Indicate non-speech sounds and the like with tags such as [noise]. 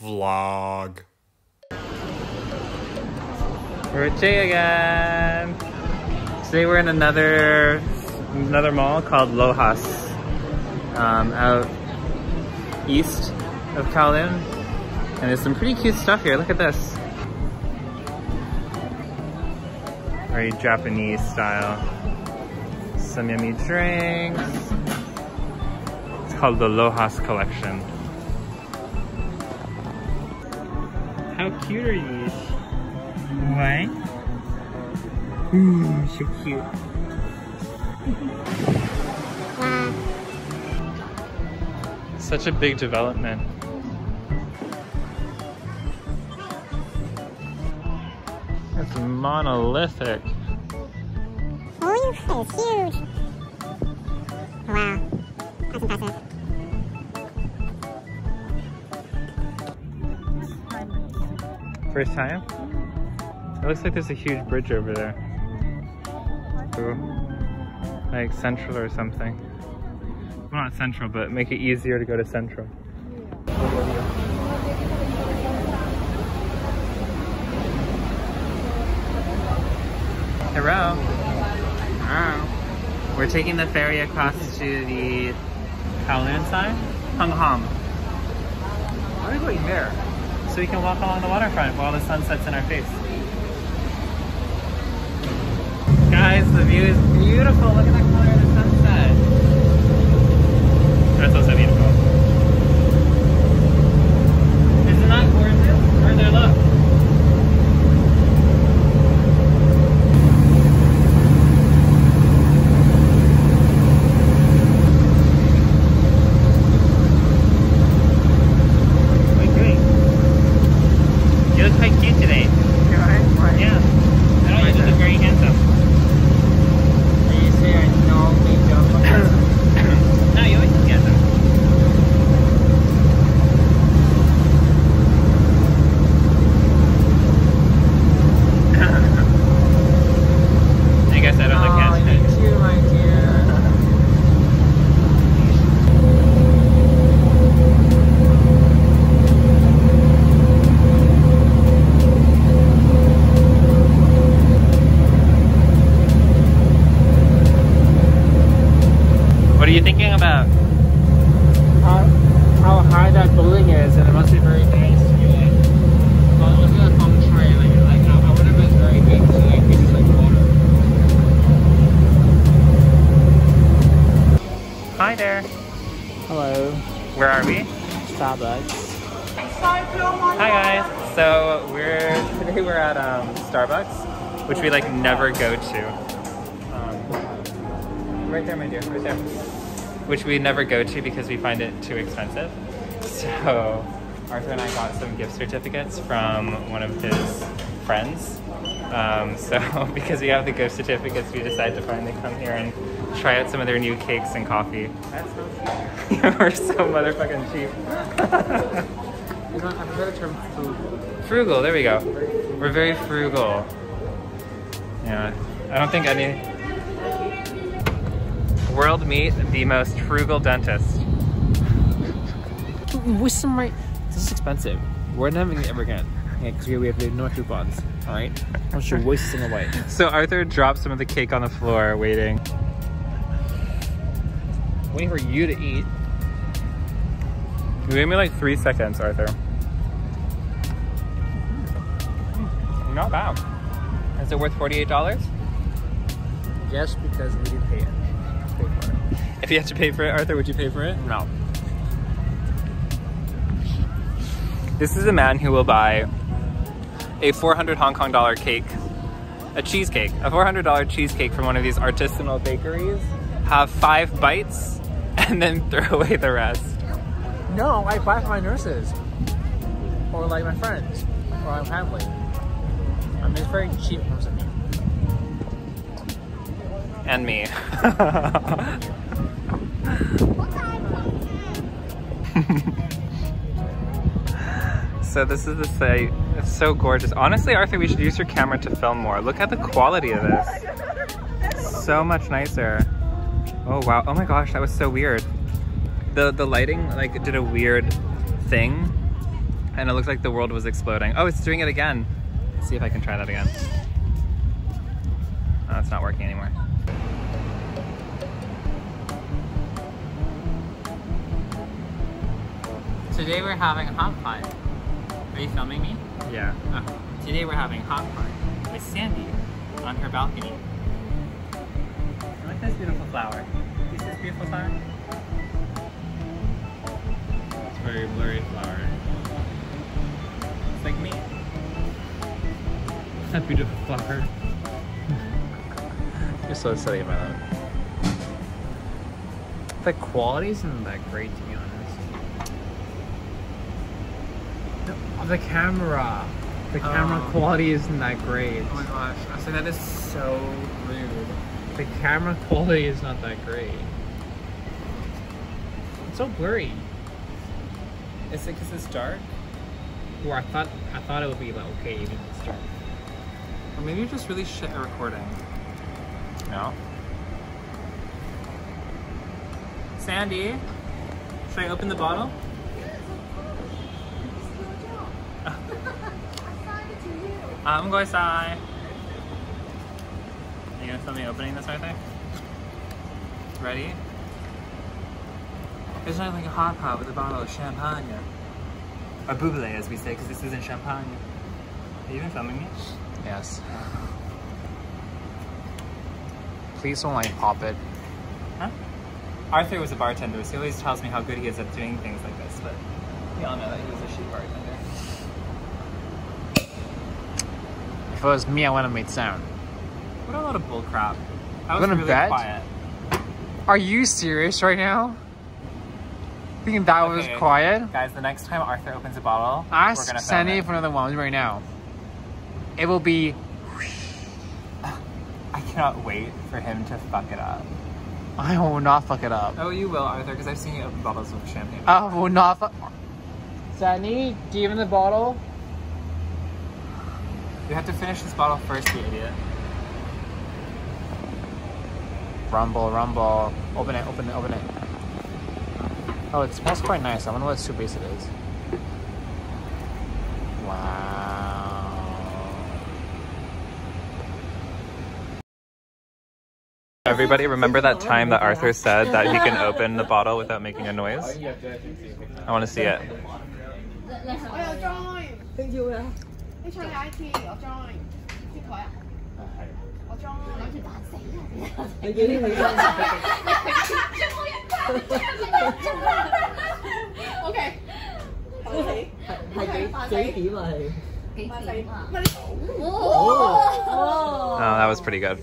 Vlog. We're with Jay again. Today we're in another another mall called Lohas, um, out east of Kowloon, and there's some pretty cute stuff here. Look at this, very Japanese style. Some yummy drinks. It's called the Lohas collection. How cute are these? What? Ooh, mm, so cute. Such a big development. It's monolithic. Oh, it's huge. Wow, that's impressive. First time? It looks like there's a huge bridge over there. Ooh. Like Central or something. Well, not Central, but make it easier to go to Central. Hello. Hello. We're taking the ferry across to the Kowloon side. Hung Hom. Why are you going there? So we can walk along the waterfront while the sun sets in our face. Guys, the view is beautiful. Look at that color of the sunset. That's also beautiful. Isn't that gorgeous? Or there, look. What are you doing? You look quite cute today. Yeah. I know you just look very handsome. No, you always look handsome. I guess I don't look handsome. What are you thinking about? How, how high that building is, and it must be very nice. Well, look at the feng shui. Like, like I, I wonder if it's very big, so like it's like water. Hi there. Hello, Where are we? Starbucks. Hi guys. So we're today we're at um, Starbucks, which we like never go to. Um, right there, my dear. Right there. Which we never go to because we find it too expensive. So Arthur and I got some gift certificates from one of his friends. Um, so [laughs] because we have the gift certificates, we decided to finally come here and try out some of their new cakes and coffee. That's so [laughs] cheap. we're so motherfucking cheap. [laughs] You I've the term food. frugal, there we go. We're very frugal. Yeah, I don't think any. World meet the most frugal dentist. With some right. This is expensive. We're never gonna ever again. Yeah, because we, we have no coupons. All right. I'm sure wasting away. [laughs] So Arthur dropped some of the cake on the floor, waiting. Waiting for you to eat. You gave me like three seconds, Arthur. Not bad. Is it worth forty-eight dollars? Yes, because we didn't pay it. Pay for it. If you had to pay for it, Arthur, would you pay for it? No. This is a man who will buy a 400 Hong Kong dollar cake, a cheesecake, a $400 cheesecake from one of these artisanal bakeries, have five bites, [laughs] and then throw away the rest. No, I buy for my nurses. Or like my friends. Or my family. I mean, it's very cheap in of me. And me. [laughs] so this is the site It's so gorgeous. Honestly, Arthur, we should use your camera to film more. Look at the quality of this. So much nicer. Oh wow. Oh my gosh, that was so weird. The the lighting like did a weird thing and it looked like the world was exploding. Oh, it's doing it again. Let's see if I can try that again. Oh, it's not working anymore. Today we're having a hot pot. Are you filming me? Yeah. Oh. Today we're having hot pot with Sandy on her balcony. Look at this beautiful flower. You see this beautiful flower? It's very blurry flower. That beautiful flower. You're so silly about that. The quality isn't that great to be honest. Of the camera. The camera Oh. quality isn't that great. Oh my gosh, I like, that is so rude. The camera quality is not that great. It's so blurry. Is it because it's dark? Or I thought I thought it would be like okay even if it's dark. Or maybe you're just really shit at recording. No? Sandy, should I open the bottle? I'm going side. Are you gonna film me opening this right there? Ready? It's not like a hot pot with a bottle of champagne. Or bubbly, as we say, because this isn't champagne. Are you even filming me? Yes. Please don't like pop it. Huh? Arthur was a bartender, so he always tells me how good he is at doing things like this, but we all know that he was a shitty bartender. If it was me, I would have made sound. What a lot of bull crap. I was really bet? quiet. Are you serious right now? Thinking that was quiet? Guys, the next time Arthur opens a bottle, Ask Sandy for another one right now. It will be. [sighs] I cannot wait for him to fuck it up. I will not fuck it up. Oh, you will, Arthur, because I've seen you open bottles of champagne. I will not fuck. Sandy, give him the bottle. you have to finish this bottle first, you idiot. Rumble, rumble. Open it, open it, open it. Oh, it smells quite nice. I wonder what soup base it is. Everybody remember that time that Arthur said that he can open the bottle without making a noise? I want to see it. okay. Oh, that was pretty good.